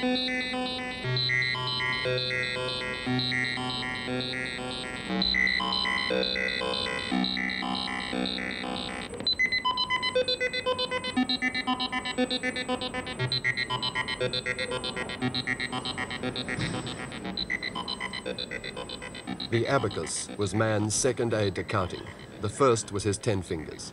The abacus was man's second aid to counting. The first was his ten fingers.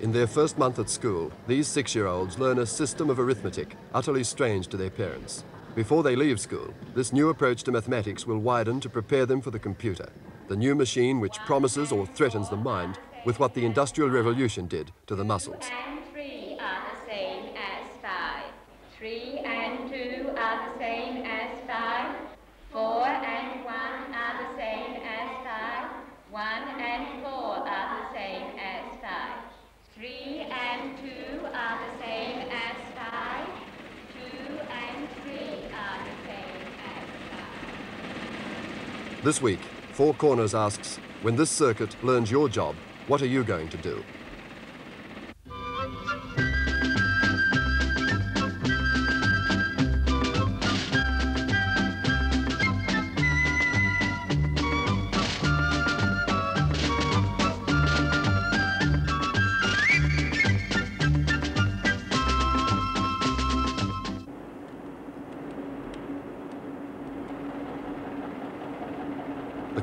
In their first month at school, these six-year-olds learn a system of arithmetic utterly strange to their parents. Before they leave school, this new approach to mathematics will widen to prepare them for the computer, the new machine which promises or threatens the mind with what the Industrial Revolution did to the muscles. and three are the same as five. Three and two are the same as five. Four and one are the same as five. One and four are the same. Three and two are the same as five. Two and three are the same as five. This week, Four Corners asks, when this circuit learns your job, what are you going to do?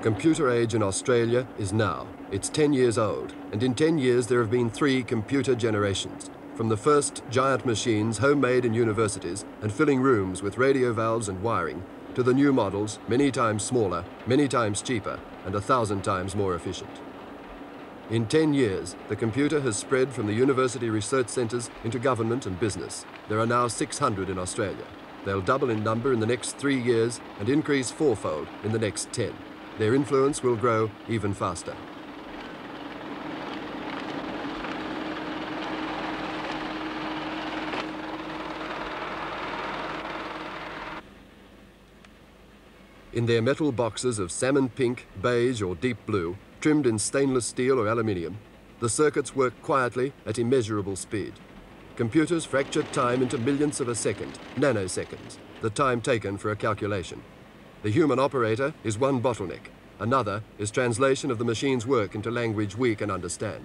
Computer age in Australia is now. It's 10 years old, and in 10 years there have been three computer generations. From the first giant machines homemade in universities and filling rooms with radio valves and wiring, to the new models, many times smaller, many times cheaper, and a thousand times more efficient. In 10 years, the computer has spread from the university research centres into government and business. There are now 600 in Australia. They'll double in number in the next three years and increase fourfold in the next 10. Their influence will grow even faster. In their metal boxes of salmon pink, beige or deep blue, trimmed in stainless steel or aluminium, the circuits work quietly at immeasurable speed. Computers fracture time into millionths of a second, nanoseconds, the time taken for a calculation. The human operator is one bottleneck. Another is translation of the machine's work into language we can understand.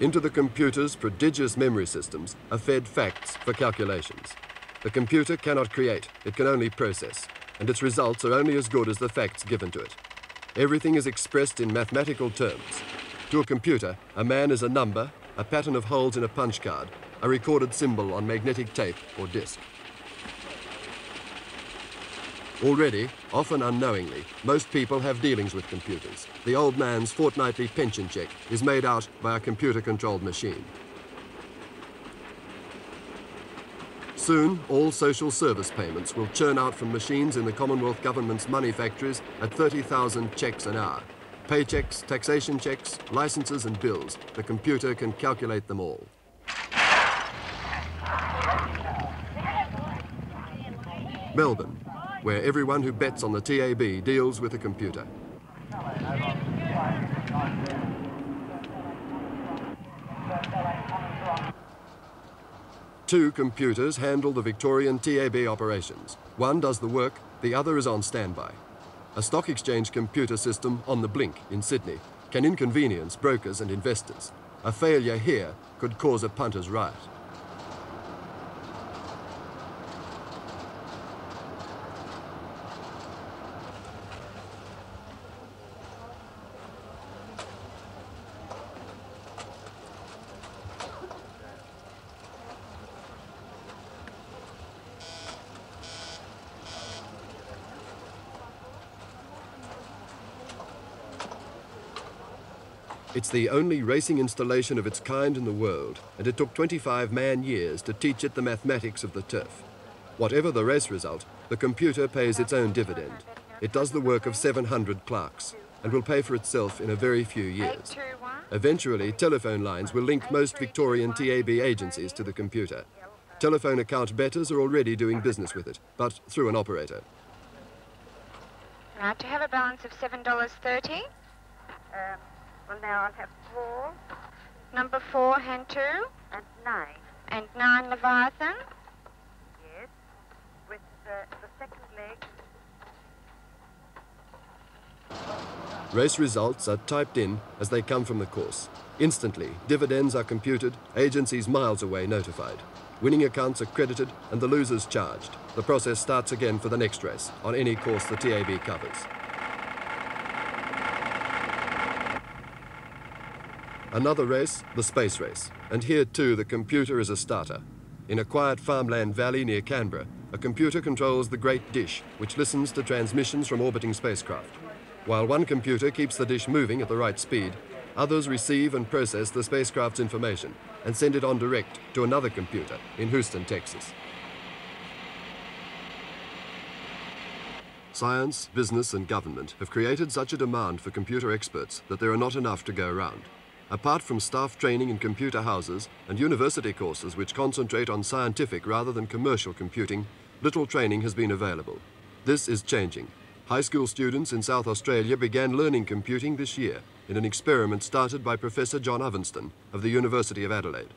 Into the computer's prodigious memory systems are fed facts for calculations. The computer cannot create, it can only process, and its results are only as good as the facts given to it. Everything is expressed in mathematical terms. To a computer, a man is a number, a pattern of holes in a punch card, a recorded symbol on magnetic tape or disk. Already, often unknowingly, most people have dealings with computers. The old man's fortnightly pension check is made out by a computer-controlled machine. Soon, all social service payments will churn out from machines in the Commonwealth Government's money factories at 30,000 checks an hour. Paychecks, taxation checks, licenses and bills. The computer can calculate them all. Melbourne, where everyone who bets on the TAB deals with a computer. Two computers handle the Victorian TAB operations. One does the work, the other is on standby. A stock exchange computer system on the blink in Sydney can inconvenience brokers and investors. A failure here could cause a punter's riot. It's the only racing installation of its kind in the world, and it took 25 man years to teach it the mathematics of the turf. Whatever the race result, the computer pays its own dividend. It does the work of 700 clerks and will pay for itself in a very few years. Eventually, telephone lines will link most Victorian TAB agencies to the computer. Telephone account bettors are already doing business with it, but through an operator. Right, to have a balance of $7.30. Um, Well, now I'll have four. Number four, hand two. And nine. And nine, Leviathan. Yes. With uh, the second leg. Race results are typed in as they come from the course. Instantly, dividends are computed, agencies miles away notified. Winning accounts are credited and the losers charged. The process starts again for the next race, on any course the TAB covers. Another race, the space race. And here too the computer is a starter. In a quiet farmland valley near Canberra, a computer controls the great dish, which listens to transmissions from orbiting spacecraft. While one computer keeps the dish moving at the right speed, others receive and process the spacecraft's information and send it on direct to another computer in Houston, Texas. Science, business and government have created such a demand for computer experts that there are not enough to go around. Apart from staff training in computer houses and university courses which concentrate on scientific rather than commercial computing, little training has been available. This is changing. High school students in South Australia began learning computing this year in an experiment started by Professor John Ovenstone of the University of Adelaide.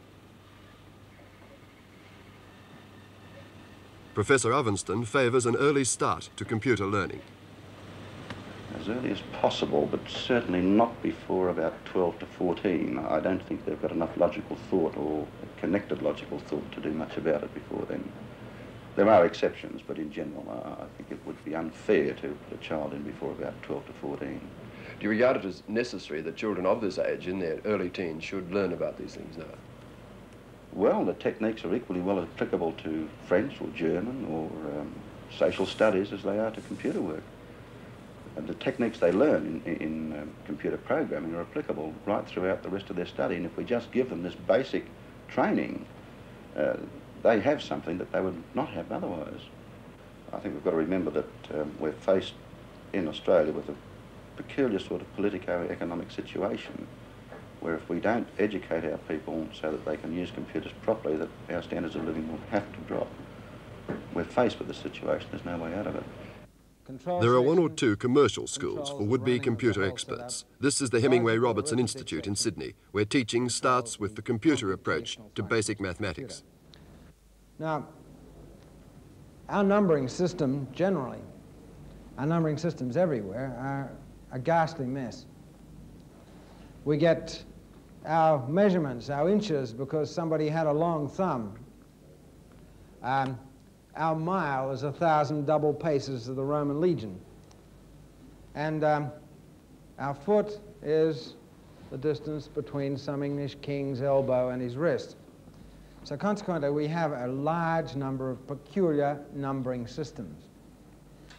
Professor Ovenstone favours an early start to computer learning. As early as possible, but certainly not before about 12 to 14. I don't think they've got enough logical thought or connected logical thought to do much about it before then. There are exceptions, but in general, I think it would be unfair to put a child in before about 12 to 14. Do you regard it as necessary that children of this age, in their early teens, should learn about these things now? Well, the techniques are equally well applicable to French or German or um, social studies as they are to computer work. And the techniques they learn in, in um, computer programming are applicable right throughout the rest of their study. And if we just give them this basic training, uh, they have something that they would not have otherwise. I think we've got to remember that um, we're faced in Australia with a peculiar sort of politico-economic situation where if we don't educate our people so that they can use computers properly, that our standards of living will have to drop. We're faced with this situation, there's no way out of it. There are one or two commercial schools for would-be computer experts. This is the Hemingway Robertson Institute in Sydney, where teaching starts with the computer approach to basic mathematics. Now, our numbering system generally, our numbering systems everywhere are a ghastly mess. We get our measurements, our inches, because somebody had a long thumb. Um, our mile is a thousand double paces of the Roman legion. And um, our foot is the distance between some English king's elbow and his wrist. So consequently, we have a large number of peculiar numbering systems.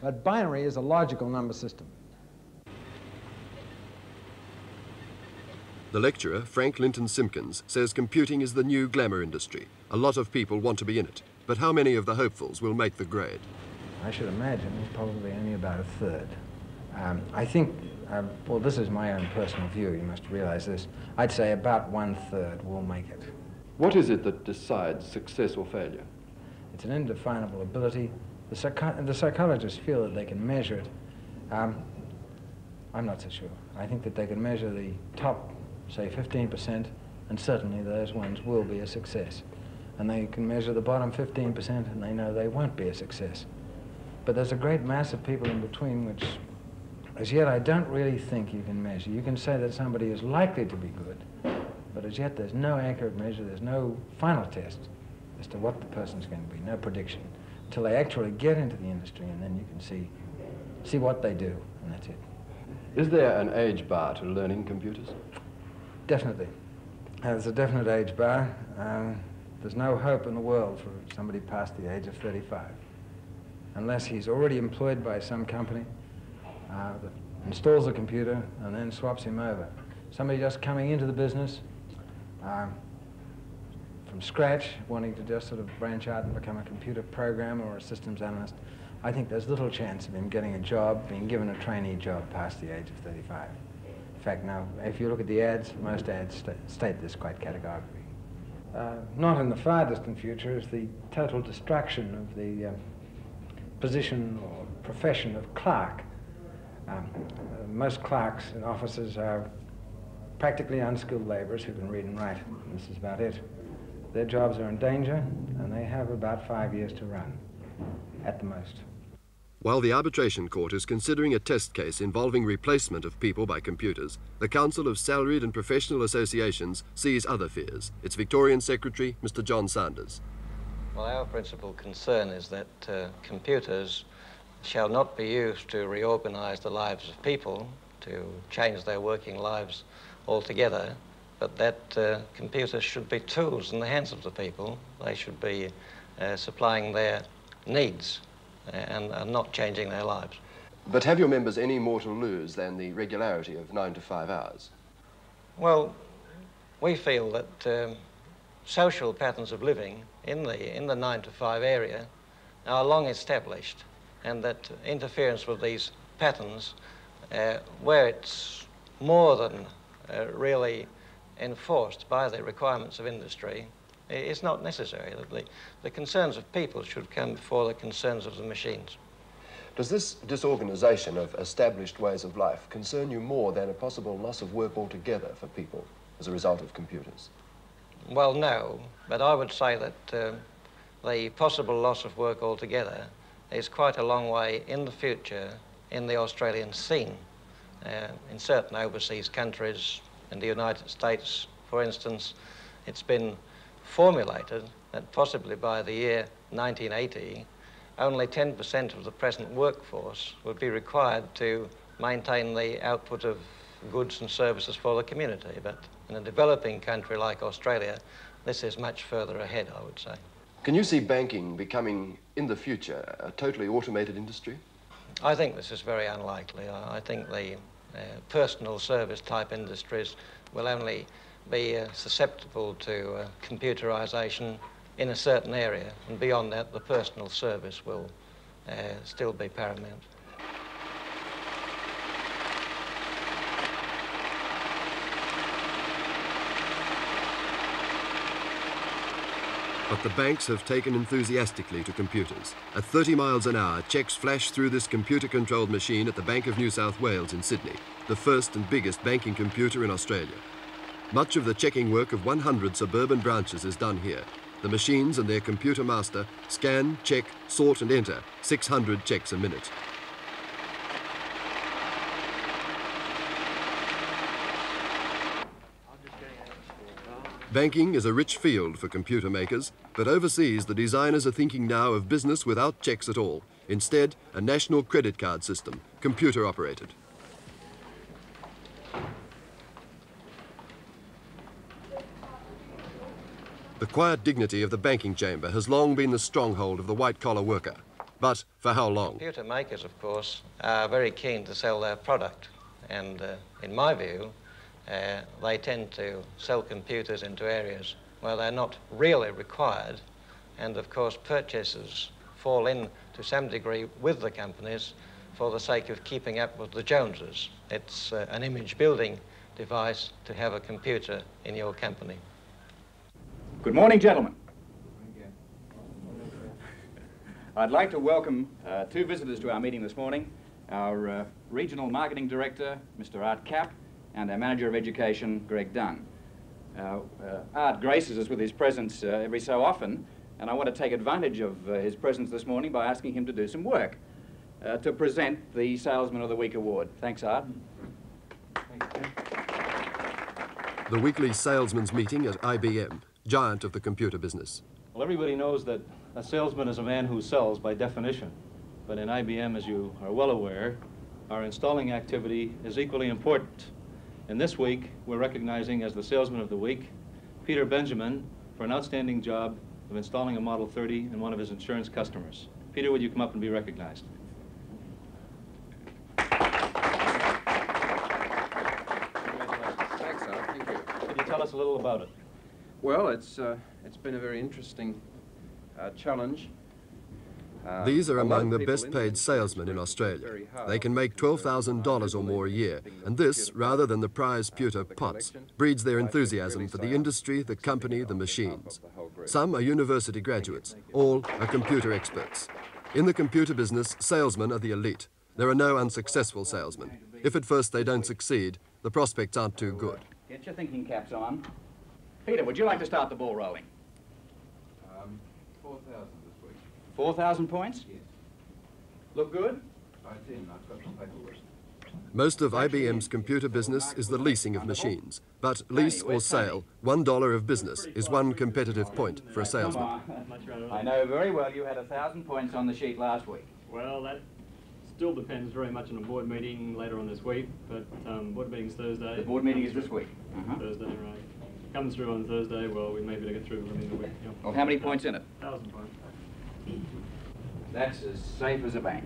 But binary is a logical number system. The lecturer, Frank Linton Simpkins, says computing is the new glamour industry. A lot of people want to be in it. But how many of the hopefuls will make the grade? I should imagine probably only about a third. Um, I think, um, well, this is my own personal view, you must realize this. I'd say about one third will make it. What is it that decides success or failure? It's an indefinable ability. The, psycho the psychologists feel that they can measure it. Um, I'm not so sure. I think that they can measure the top say 15%, and certainly those ones will be a success. And they can measure the bottom 15% and they know they won't be a success. But there's a great mass of people in between which, as yet, I don't really think you can measure. You can say that somebody is likely to be good, but as yet there's no accurate measure, there's no final test as to what the person's going to be, no prediction, until they actually get into the industry and then you can see, see what they do, and that's it. Is there an age bar to learning computers? Definitely. There's a definite age bar. Um, there's no hope in the world for somebody past the age of 35, unless he's already employed by some company uh, that installs a computer and then swaps him over. Somebody just coming into the business um, from scratch, wanting to just sort of branch out and become a computer programmer or a systems analyst, I think there's little chance of him getting a job, being given a trainee job past the age of 35 In fact, now, if you look at the ads, most ads st state this quite categorically. Uh, not in the far distant future is the total destruction of the uh, position or profession of clerk. Um, uh, most clerks and officers are practically unskilled laborers who can read and write. And this is about it. Their jobs are in danger, and they have about five years to run, at the most. While the arbitration court is considering a test case involving replacement of people by computers, the Council of Salaried and Professional Associations sees other fears. Its Victorian Secretary, Mr. John Sanders. Well, our principal concern is that uh, computers shall not be used to reorganize the lives of people, to change their working lives altogether, but that uh, computers should be tools in the hands of the people. They should be uh, supplying their needs and, and not changing their lives. But have your members any more to lose than the regularity of nine to five hours? Well, we feel that um, social patterns of living in the, in the nine to five area are long established and that interference with these patterns, uh, where it's more than uh, really enforced by the requirements of industry, is not necessary. The, the concerns of people should come before the concerns of the machines. Does this disorganization of established ways of life concern you more than a possible loss of work altogether for people as a result of computers? Well, no, but I would say that uh, the possible loss of work altogether is quite a long way in the future in the Australian scene. Uh, in certain overseas countries, in the United States, for instance, it's been formulated that possibly by the year 1980, only 10% of the present workforce would be required to maintain the output of goods and services for the community. But in a developing country like Australia, this is much further ahead, I would say. Can you see banking becoming, in the future, a totally automated industry? I think this is very unlikely. I think the uh, personal service type industries will only be uh, susceptible to uh, computerization in a certain area, and beyond that, the personal service will uh, still be paramount. But the banks have taken enthusiastically to computers. At 30 miles an hour, checks flash through this computer-controlled machine at the Bank of New South Wales in Sydney, the first and biggest banking computer in Australia. Much of the checking work of 100 suburban branches is done here. The machines and their computer master scan, check, sort and enter 600 checks a minute. Banking is a rich field for computer makers, but overseas the designers are thinking now of business without checks at all. Instead, a national credit card system, computer operated. The quiet dignity of the banking chamber has long been the stronghold of the white-collar worker. But for how long? Computer makers, of course, are very keen to sell their product. And uh, in my view, uh, they tend to sell computers into areas where they're not really required. And of course, purchases fall in to some degree with the companies for the sake of keeping up with the Joneses. It's uh, an image building device to have a computer in your company. Good morning, gentlemen. I'd like to welcome uh, two visitors to our meeting this morning. Our uh, Regional Marketing Director, Mr. Art Kapp, and our Manager of Education, Greg Dunn. Uh, Art graces us with his presence uh, every so often, and I want to take advantage of uh, his presence this morning by asking him to do some work uh, to present the Salesman of the Week award. Thanks, Art. The weekly salesmen's meeting at IBM, giant of the computer business. Well, everybody knows that a salesman is a man who sells by definition. But in IBM, as you are well aware, our installing activity is equally important. And this week, we're recognizing as the Salesman of the Week, Peter Benjamin for an outstanding job of installing a Model 30 in one of his insurance customers. Peter, would you come up and be recognized? Thanks, Art. Thank you. Could you tell us a little about it? Well, it's, uh, it's been a very interesting uh, challenge. Uh, These are among the best paid industry salesmen in Australia. They can make uh, $12,000 or more a year, and this, rather than the prize pewter pots, breeds their enthusiasm for the industry, the company, the machines. of the whole group. Some are university graduates, all are computer experts. In the computer business, salesmen are the elite. There are no unsuccessful salesmen. If at first they don't succeed, the prospects aren't too good. Get your thinking caps on. Peter, would you like to start the ball rolling? Um, 4,000 this week. 4,000 points? Yes. Look good? I did, I've got the paperwork. Most of IBM's computer business is the leasing of machines. But lease or sale, one dollar of business is one competitive point for a salesman. Come on. I know very well you had a thousand points on the sheet last week. Well, that still depends very much on a board meeting later on this week, but um, board meeting's Thursday. The board meeting is this week. Uh-huh. Thursday, right. Comes through on Thursday, well, we may be able to get through within the week. Yep. Well, how many points in it? Thousand points. That's as safe as a bank.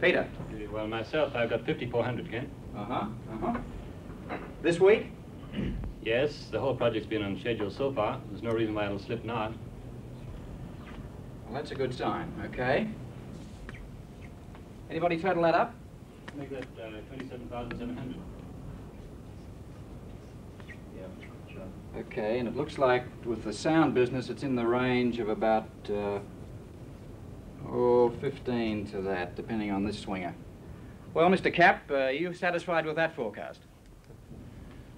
Peter? Well, myself, I've got 5,400, Ken. Uh-huh, uh-huh. This week? Yes, the whole project's been on schedule so far. There's no reason why it'll slip now. Well, that's a good sign, okay? Anybody total that up? Make that uh, 27,700. Yeah, sure. Okay, and it looks like with the sound business, it's in the range of about, uh, oh, 15 to that, depending on this swinger. Well, Mr. Cap, uh, are you satisfied with that forecast?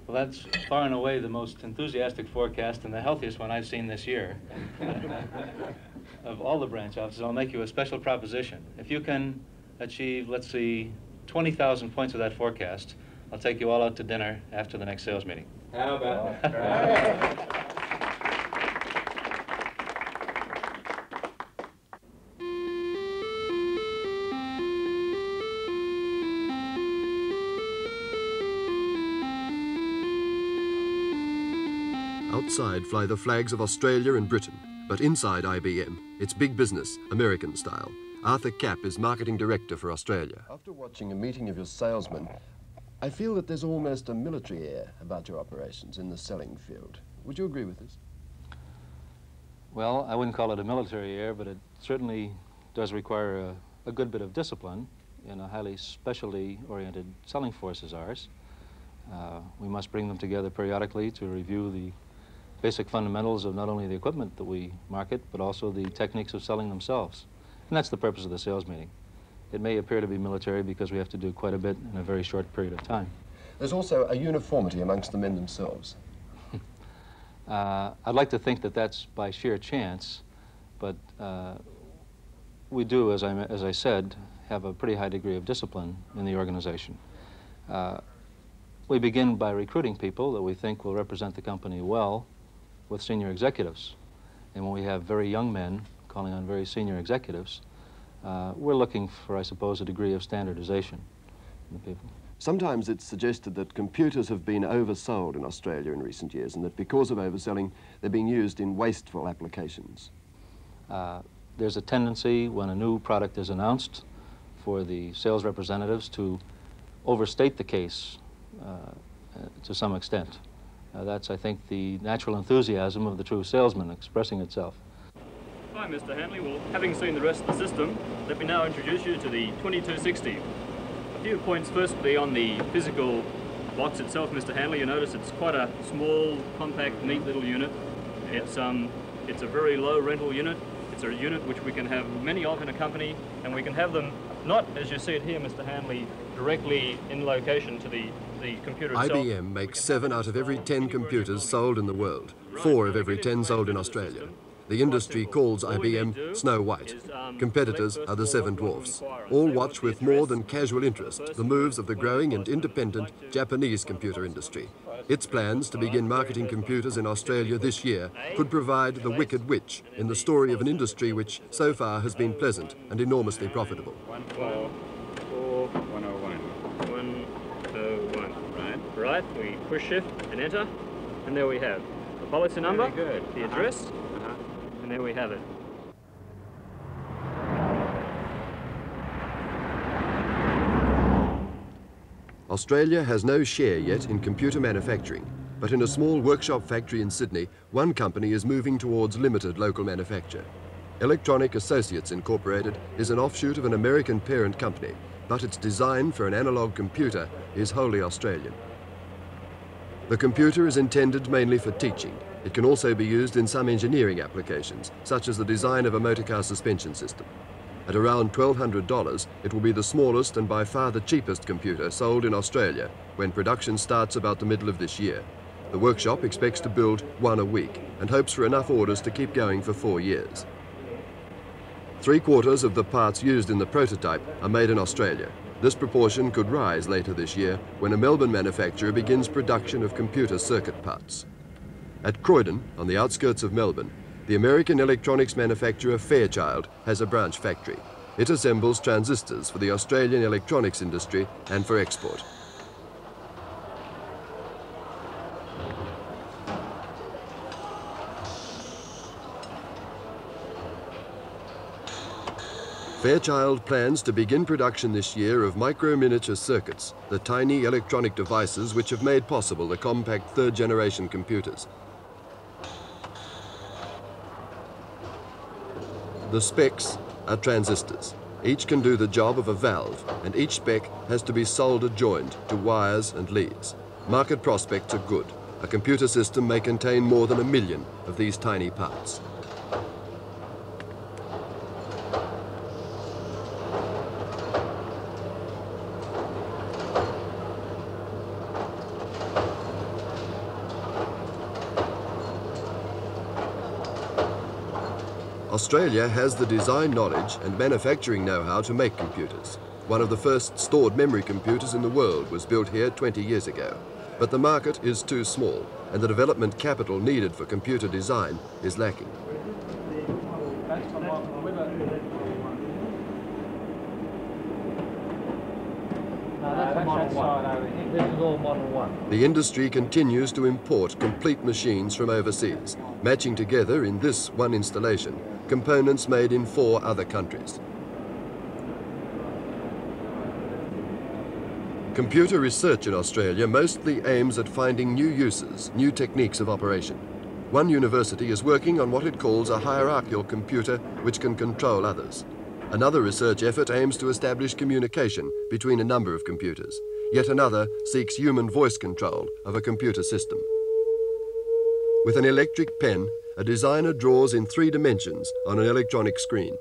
Well, that's far and away the most enthusiastic forecast and the healthiest one I've seen this year. of all the branch offices, I'll make you a special proposition. If you can achieve, let's see, 20,000 points of that forecast, I'll take you all out to dinner after the next sales meeting. How about that? Outside fly the flags of Australia and Britain, but inside IBM, it's big business, American style. Arthur Capp is marketing director for Australia. After watching a meeting of your salesmen, I feel that there's almost a military air about your operations in the selling field. Would you agree with this? Well, I wouldn't call it a military air, but it certainly does require a, a good bit of discipline in a highly specialty-oriented selling force as ours. Uh, we must bring them together periodically to review the basic fundamentals of not only the equipment that we market, but also the techniques of selling themselves. And that's the purpose of the sales meeting. It may appear to be military because we have to do quite a bit in a very short period of time. There's also a uniformity amongst the men themselves. Uh, I'd like to think that that's by sheer chance, but uh, we do, as I, as I said, have a pretty high degree of discipline in the organization. Uh, we begin by recruiting people that we think will represent the company well with senior executives. And when we have very young men calling on very senior executives, uh, we're looking for, I suppose, a degree of standardization in the people. Sometimes it's suggested that computers have been oversold in Australia in recent years and that because of overselling, they're being used in wasteful applications. Uh, there's a tendency when a new product is announced for the sales representatives to overstate the case uh, uh to some extent. Uh, that's, I think, the natural enthusiasm of the true salesman expressing itself. Hi, Mr. Hanley. Well, having seen the rest of the system, let me now introduce you to the 2260. A few points firstly on the physical box itself, Mr. Hanley. You notice it's quite a small, compact, neat little unit. It's, um, it's a very low rental unit. It's a unit which we can have many of in a company, and we can have them not, as you see it here, Mr. Hanley, directly in location to the the computer itself. IBM makes seven out of every ten computers sold in the world, four of every ten sold in Australia. The industry calls IBM Snow White. Competitors are the Seven Dwarfs. All watch with more than casual interest the moves of the growing and independent Japanese computer industry. Its plans to begin marketing computers in Australia this year could provide the wicked witch in the story of an industry which so far has been pleasant and enormously profitable. right, Right, we push shift and enter, and there we have the policy number, good. the address, -huh. And there we have it. Australia has no share yet in computer manufacturing, but in a small workshop factory in Sydney, one company is moving towards limited local manufacture. Electronic Associates Incorporated is an offshoot of an American parent company, but its design for an analog computer is wholly Australian. The computer is intended mainly for teaching. It can also be used in some engineering applications, such as the design of a motorcar suspension system. At around $1,200, it will be the smallest and by far the cheapest computer sold in Australia when production starts about the middle of this year. The workshop expects to build one a week and hopes for enough orders to keep going for four years. Three quarters of the parts used in the prototype are made in Australia. This proportion could rise later this year when a Melbourne manufacturer begins production of computer circuit parts. At Croydon, on the outskirts of Melbourne, the American electronics manufacturer Fairchild has a branch factory. It assembles transistors for the Australian electronics industry and for export. Fairchild plans to begin production this year of micro-miniature circuits, the tiny electronic devices which have made possible the compact third-generation computers. The specks are transistors. Each can do the job of a valve, and each speck has to be soldered joined to wires and leads. Market prospects are good. A computer system may contain more than a million of these tiny parts. Australia has the design knowledge and manufacturing know-how to make computers. One of the first stored memory computers in the world was built here 20 years ago. But the market is too small and the development capital needed for computer design is lacking. The industry continues to import complete machines from overseas, matching together in this one installation components made in four other countries. Computer research in Australia mostly aims at finding new uses, new techniques of operation. One university is working on what it calls a hierarchical computer which can control others. Another research effort aims to establish communication between a number of computers. Yet another seeks human voice control of a computer system. With an electric pen, a designer draws in three dimensions on an electronic screen.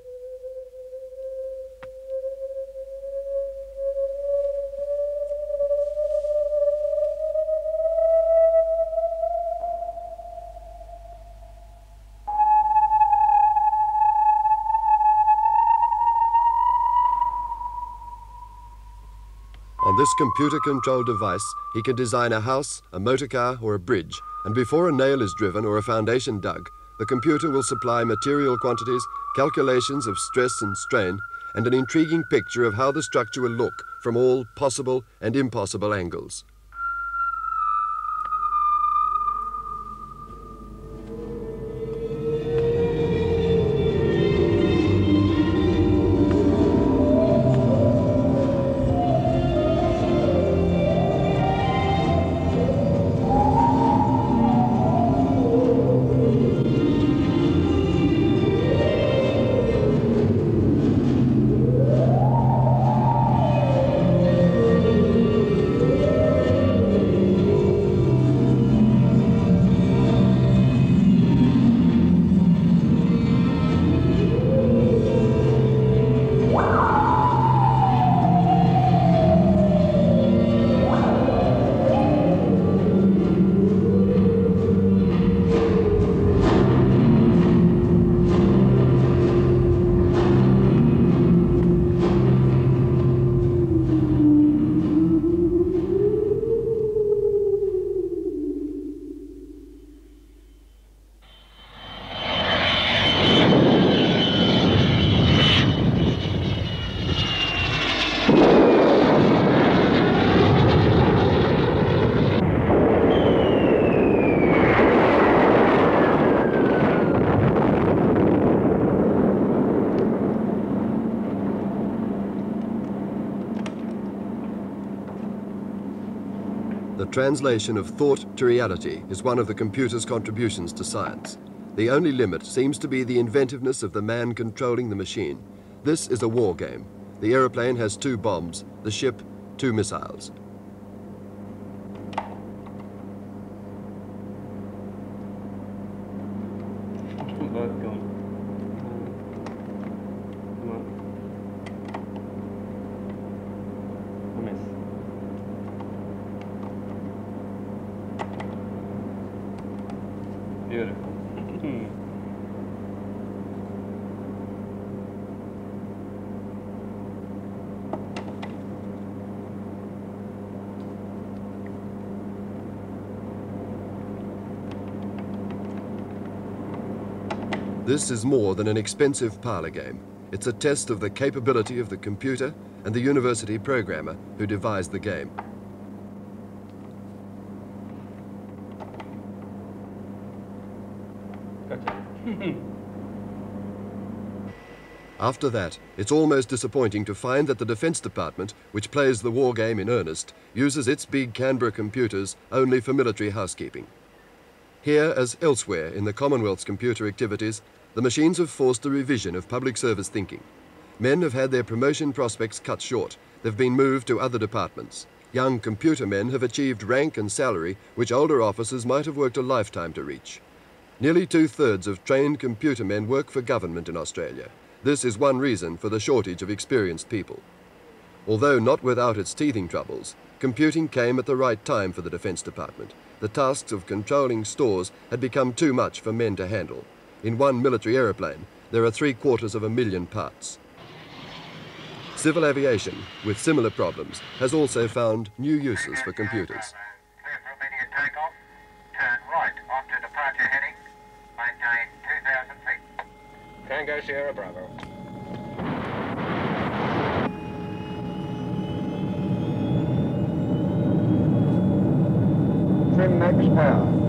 This computer-controlled device, he can design a house, a motor car or a bridge and before a nail is driven or a foundation dug, the computer will supply material quantities, calculations of stress and strain, and an intriguing picture of how the structure will look from all possible and impossible angles. Translation of thought to reality is one of the computer's contributions to science. The only limit seems to be the inventiveness of the man controlling the machine. This is a war game. The aeroplane has two bombs, the ship two missiles. computer. This is more than an expensive parlor game. It's a test of the capability of the computer and the university programmer who devised the game. After that, it's almost disappointing to find that the Defence Department, which plays the war game in earnest, uses its big Canberra computers only for military housekeeping. Here, as elsewhere in the Commonwealth's computer activities, the machines have forced a revision of public service thinking. Men have had their promotion prospects cut short. They've been moved to other departments. Young computer men have achieved rank and salary which older officers might have worked a lifetime to reach. Nearly two-thirds of trained computer men work for government in Australia. This is one reason for the shortage of experienced people. Although not without its teething troubles, computing came at the right time for the Defence Department. The tasks of controlling stores had become too much for men to handle. In one military aeroplane, there are three quarters of a million parts. Civil aviation, with similar problems, has also found new uses for computers. Clear for immediate takeoff. Turn right onto departure heading. Maintain 2,000 feet. Tango Sierra Bravo. Trim max power.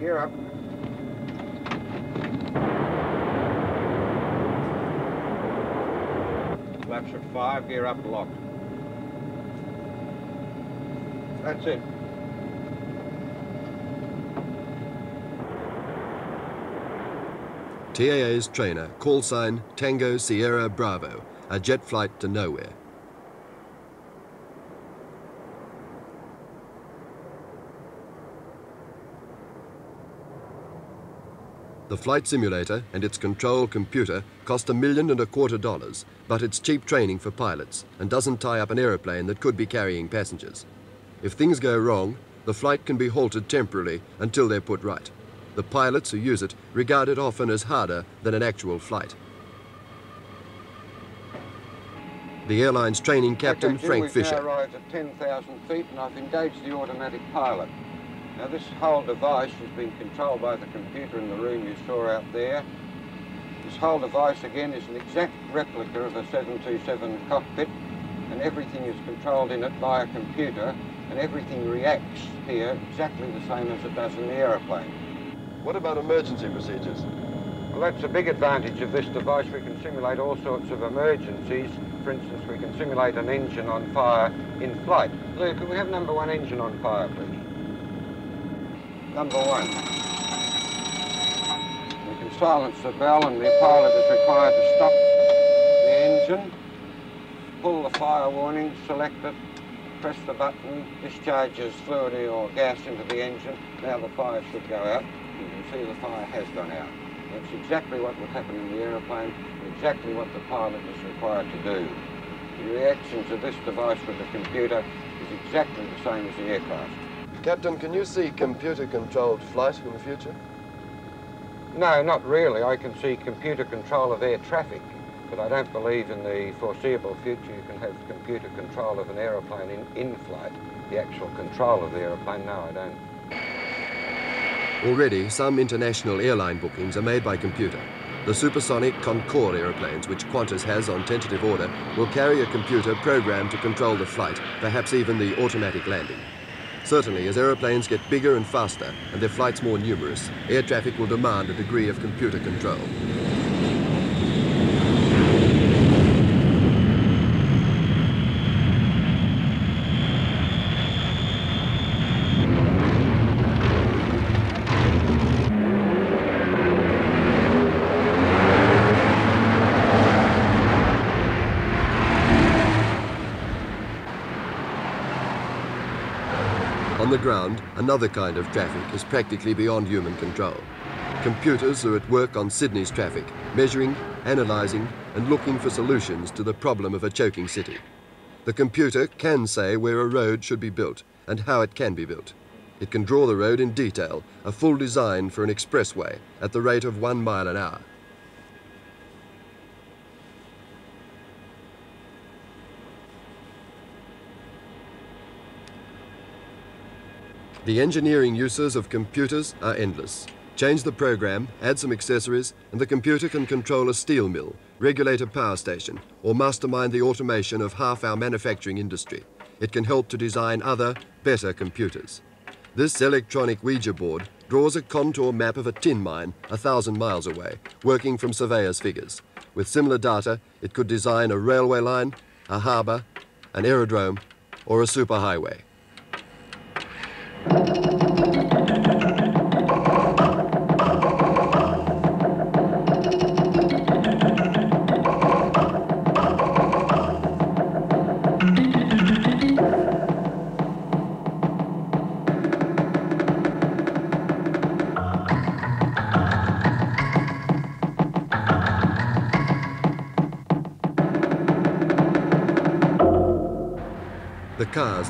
Gear up. Flaps at five, gear up locked. That's it. TAA's trainer, call sign Tango Sierra Bravo, a jet flight to nowhere. The flight simulator and its control computer cost a million and a quarter dollars, but it's cheap training for pilots and doesn't tie up an aeroplane that could be carrying passengers. If things go wrong, the flight can be halted temporarily until they're put right. The pilots who use it regard it often as harder than an actual flight. The airline's training captain, Okay, Frank we've Fisher. now arrived at 10,000 feet and I've engaged the automatic pilot. Now this whole device has been controlled by the computer in the room you saw out there. This whole device again is an exact replica of a 727 cockpit and everything is controlled in it by a computer and everything reacts here exactly the same as it does in the aeroplane. What about emergency procedures? Well, that's a big advantage of this device. We can simulate all sorts of emergencies. For instance, we can simulate an engine on fire in flight. Lou, could we have number one engine on fire, please? Number one. We can silence the bell and the pilot is required to stop the engine, pull the fire warning, select it, press the button, discharges fluid or gas into the engine. Now the fire should go out. You can see the fire has gone out. That's exactly what would happen in the aeroplane, exactly what the pilot is required to do. The reaction to this device with the computer is exactly the same as the aircraft. Captain, can you see computer-controlled flight in the future? No, not really. I can see computer control of air traffic, but I don't believe in the foreseeable future you can have computer control of an aeroplane in, in flight. The actual control of the aeroplane, no, I don't. Already, some international airline bookings are made by computer. The supersonic Concorde aeroplanes, which Qantas has on tentative order, will carry a computer programmed to control the flight, perhaps even the automatic landing. Certainly, as aeroplanes get bigger and faster and their flights more numerous, air traffic will demand a degree of computer control. On the ground, another kind of traffic is practically beyond human control. Computers are at work on Sydney's traffic, measuring, analysing and looking for solutions to the problem of a choking city. The computer can say where a road should be built and how it can be built. It can draw the road in detail, a full design for an expressway at the rate of one mile an hour. The engineering uses of computers are endless. Change the program, add some accessories, and the computer can control a steel mill, regulate a power station, or mastermind the automation of half our manufacturing industry. It can help to design other, better computers. This electronic Ouija board draws a contour map of a tin mine a thousand miles away, working from surveyor's figures. With similar data, it could design a railway line, a harbour, an aerodrome, or a superhighway. The cars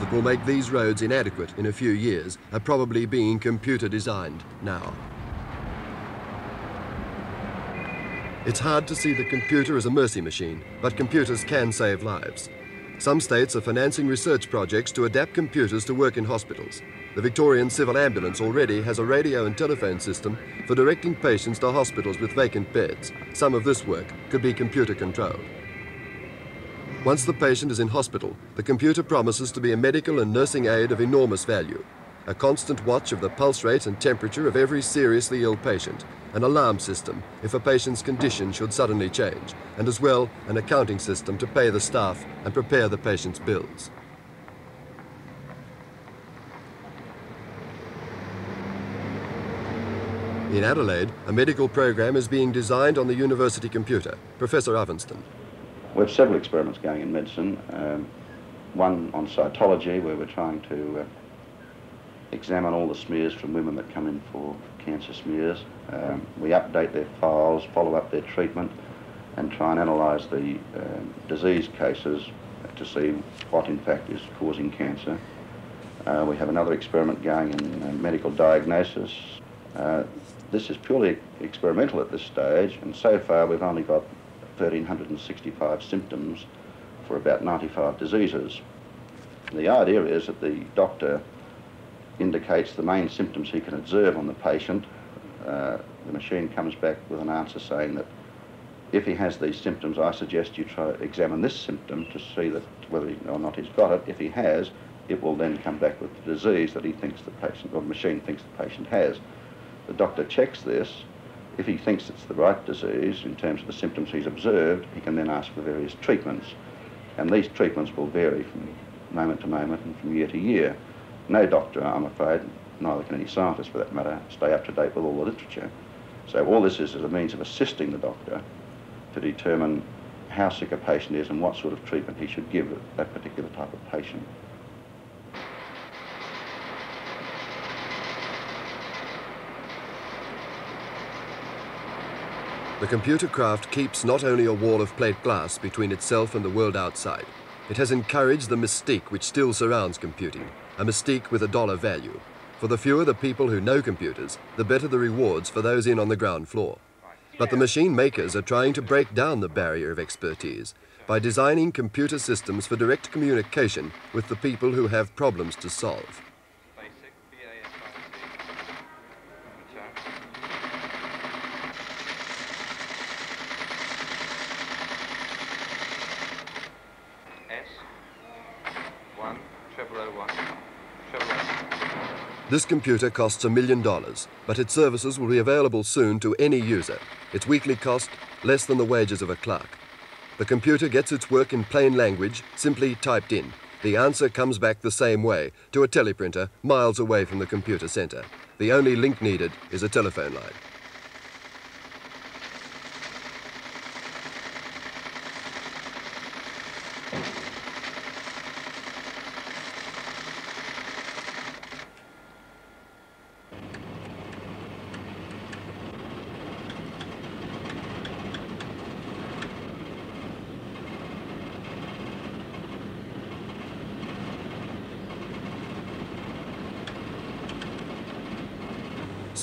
that will make these roads inadequate in a few years are probably being computer designed now. It's hard to see the computer as a mercy machine, but computers can save lives. Some states are financing research projects to adapt computers to work in hospitals. The Victorian Civil Ambulance already has a radio and telephone system for directing patients to hospitals with vacant beds. Some of this work could be computer controlled. Once the patient is in hospital, the computer promises to be a medical and nursing aid of enormous value. A constant watch of the pulse rate and temperature of every seriously ill patient, an alarm system if a patient's condition should suddenly change, and as well an accounting system to pay the staff and prepare the patient's bills. In Adelaide, a medical program is being designed on the university computer. Professor Ovenstone. We have several experiments going in medicine. Um, one on cytology, where we're trying to uh, examine all the smears from women that come in for cancer smears. Um, we update their files, follow up their treatment, and try and analyse the uh, disease cases to see what in fact is causing cancer. Uh, we have another experiment going in uh, medical diagnosis. Uh, this is purely experimental at this stage, and so far we've only got 1,365 symptoms for about 95 diseases. The idea is that the doctor indicates the main symptoms he can observe on the patient. Uh, the machine comes back with an answer saying that if he has these symptoms, I suggest you try examine this symptom to see that whether or not he's got it. If he has, it will then come back with the disease that he thinks the patient, or the machine thinks the patient has. The doctor checks this. If he thinks it's the right disease in terms of the symptoms he's observed, he can then ask for various treatments. And these treatments will vary from moment to moment and from year to year. No doctor, I'm afraid, neither can any scientist for that matter, stay up to date with all the literature. So all this is is a means of assisting the doctor to determine how sick a patient is and what sort of treatment he should give that particular type of patient. The computer craft keeps not only a wall of plate glass between itself and the world outside, it has encouraged the mystique which still surrounds computing, a mystique with a dollar value. For the fewer the people who know computers, the better the rewards for those in on the ground floor. But the machine makers are trying to break down the barrier of expertise by designing computer systems for direct communication with the people who have problems to solve. This computer costs a million dollars, but its services will be available soon to any user. Its weekly cost, less than the wages of a clerk. The computer gets its work in plain language, simply typed in. The answer comes back the same way, to a teleprinter miles away from the computer center. The only link needed is a telephone line.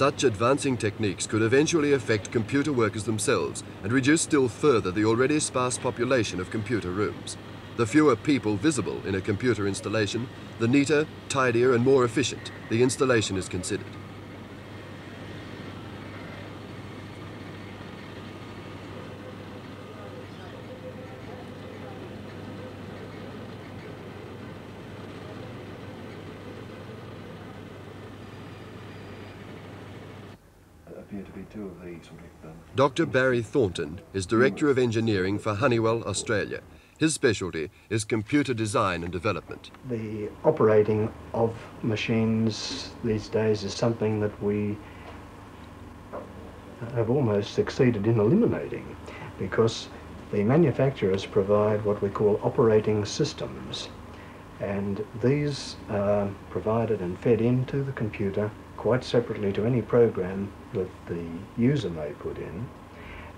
Such advancing techniques could eventually affect computer workers themselves and reduce still further the already sparse population of computer rooms. The fewer people visible in a computer installation, the neater, tidier and more efficient the installation is considered. Appear to be two of the sort of um, Dr. Barry Thornton is Director of Engineering for Honeywell Australia. His specialty is computer design and development. The operating of machines these days is something that we have almost succeeded in eliminating because the manufacturers provide what we call operating systems and these are provided and fed into the computer quite separately to any program that the user may put in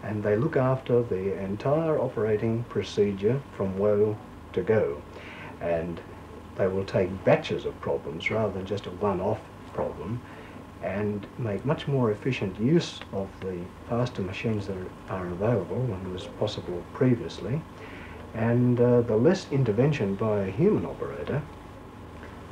and they look after the entire operating procedure from woe to go. And they will take batches of problems rather than just a one-off problem and make much more efficient use of the faster machines that are available than was possible previously. And uh, the less intervention by a human operator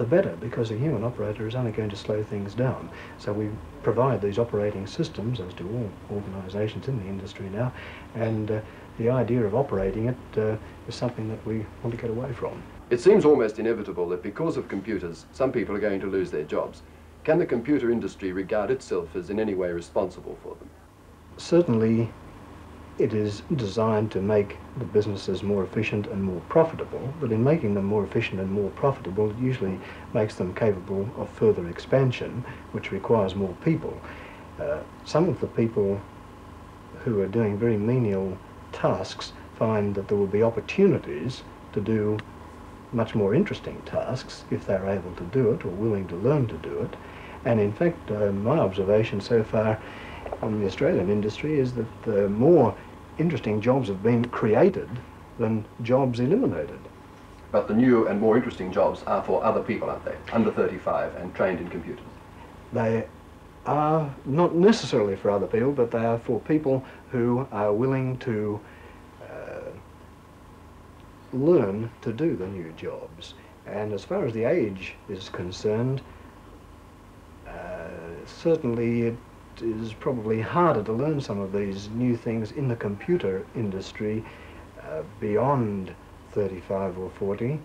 the better because a human operator is only going to slow things down. So we provide these operating systems, as do all organisations in the industry now, and uh, the idea of operating it uh, is something that we want to get away from. It seems almost inevitable that because of computers, some people are going to lose their jobs. Can the computer industry regard itself as in any way responsible for them? Certainly, it is designed to make the businesses more efficient and more profitable, but in making them more efficient and more profitable, it usually makes them capable of further expansion, which requires more people. Uh, some of the people who are doing very menial tasks find that there will be opportunities to do much more interesting tasks if they're able to do it or willing to learn to do it. And in fact, uh, my observation so far on the Australian industry is that the more interesting jobs have been created than jobs eliminated. But the new and more interesting jobs are for other people, aren't they? Under 35 and trained in computers. They are not necessarily for other people, but they are for people who are willing to uh, learn to do the new jobs. And as far as the age is concerned, uh, certainly it is probably harder to learn some of these new things in the computer industry uh, beyond 35 or 40.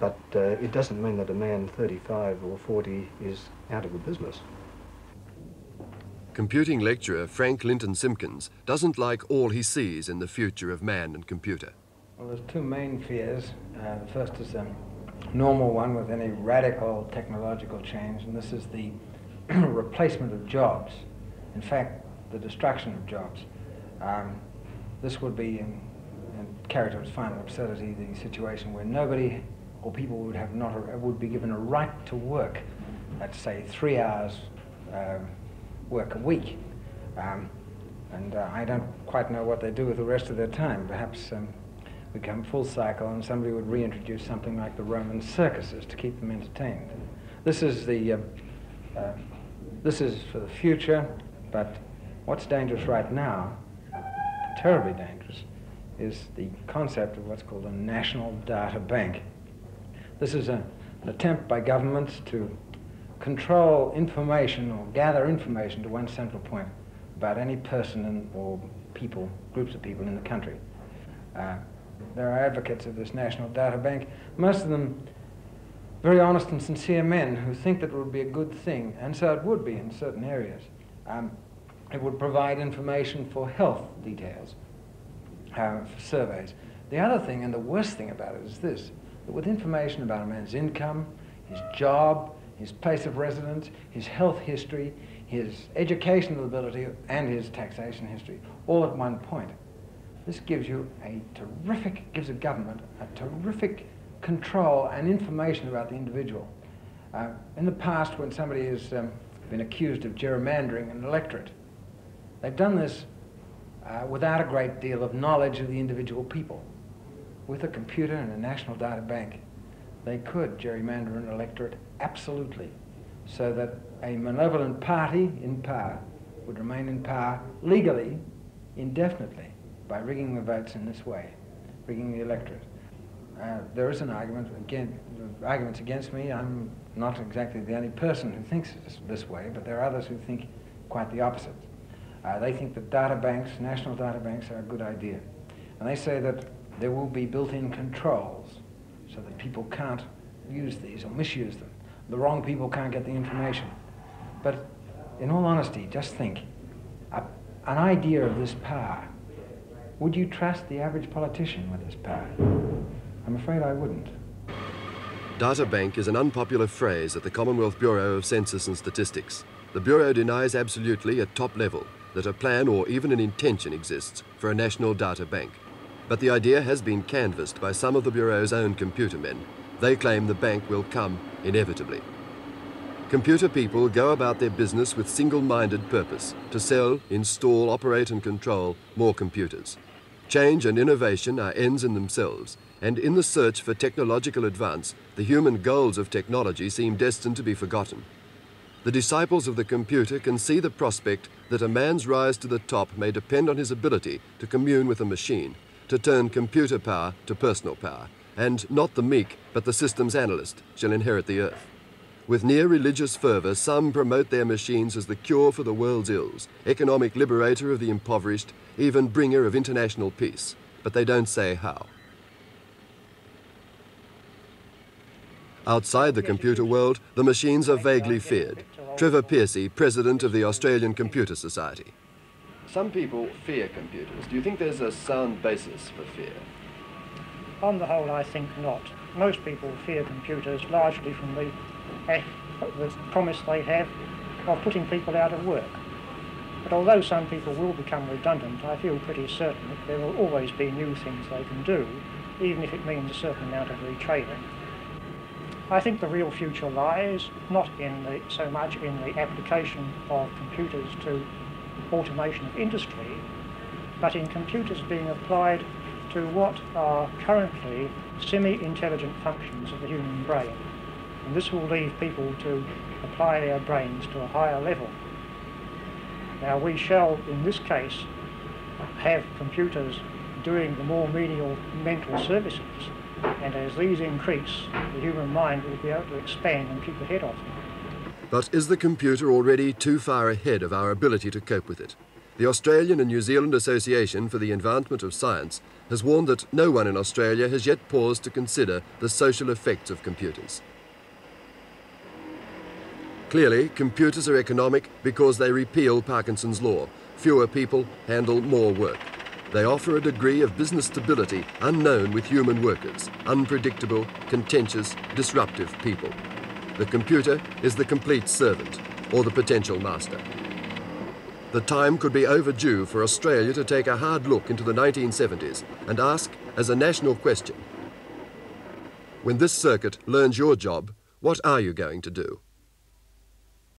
But uh, it doesn't mean that a man 35 or 40 is out of the business. Computing lecturer Frank Linton Simpkins doesn't like all he sees in the future of man and computer. Well, there's two main fears. Uh, the first is a normal one with any radical technological change, and this is the replacement of jobs. In fact, the destruction of jobs. Um, this would be, in, in its final absurdity, the situation where nobody or people would have not a, would be given a right to work. Let's say three hours uh, work a week, um, and uh, I don't quite know what they do with the rest of their time. Perhaps um, we come full cycle, and somebody would reintroduce something like the Roman circuses to keep them entertained. This is the uh, uh this is for the future, but what's dangerous right now, terribly dangerous, is the concept of what's called a national data bank. This is a, an attempt by governments to control information or gather information to one central point about any person or people, groups of people in the country. Uh, there are advocates of this national data bank. Most of them very honest and sincere men who think that it would be a good thing, and so it would be in certain areas. Um, it would provide information for health details, uh, for surveys. The other thing, and the worst thing about it, is this that with information about a man's income, his job, his place of residence, his health history, his educational ability, and his taxation history, all at one point. This gives you a terrific, gives a government a terrific control and information about the individual. Uh, in the past, when somebody has um, been accused of gerrymandering an electorate, they've done this uh, without a great deal of knowledge of the individual people. With a computer and a national data bank, they could gerrymander an electorate absolutely. so that a malevolent party in power would remain in power legally, indefinitely, by rigging the votes in this way, rigging the electorate. Uh, there is an argument, again, arguments against me. I'm not exactly the only person who thinks this, this way, but there are others who think quite the opposite. Uh, they think that data banks, national data banks, are a good idea. And they say that there will be built-in controls so that people can't use these or misuse them. The wrong people can't get the information. But in all honesty, just think, a, an idea of this power, would you trust the average politician with this power? I'm afraid I wouldn't. Data bank is an unpopular phrase at the Commonwealth Bureau of Census and Statistics. The Bureau denies absolutely at top level that a plan or even an intention exists for a national data bank. But the idea has been canvassed by some of the Bureau's own computer men. They claim the bank will come inevitably. Computer people go about their business with single-minded purpose to sell, install, operate and control more computers. Change and innovation are ends in themselves, and in the search for technological advance, the human goals of technology seem destined to be forgotten. The disciples of the computer can see the prospect that a man's rise to the top may depend on his ability to commune with a machine, to turn computer power to personal power, and not the meek, but the systems analyst shall inherit the earth. With near religious fervour, some promote their machines as the cure for the world's ills, economic liberator of the impoverished, even bringer of international peace. But they don't say how. Outside the computer world, the machines are vaguely feared. Trevor Pearcey, president of the Australian Computer Society. Some people fear computers. Do you think there's a sound basis for fear? On the whole, I think not. Most people fear computers largely from the, the promise they have of putting people out of work. But although some people will become redundant, I feel pretty certain that there will always be new things they can do, even if it means a certain amount of retraining. I think the real future lies not in the, so much in the application of computers to automation of industry, but in computers being applied to what are currently semi-intelligent functions of the human brain. And this will leave people to apply their brains to a higher level. Now we shall, in this case, have computers doing the more menial mental services and as these increase, the human mind will be able to expand and keep ahead of them. But is the computer already too far ahead of our ability to cope with it? The Australian and New Zealand Association for the Advancement of Science has warned that no one in Australia has yet paused to consider the social effects of computers. Clearly, computers are economic because they repeal Parkinson's law. Fewer people handle more work. They offer a degree of business stability unknown with human workers, unpredictable, contentious, disruptive people. The computer is the complete servant, or the potential master. The time could be overdue for Australia to take a hard look into the 1970s and ask, as a national question, when this circuit learns your job, what are you going to do?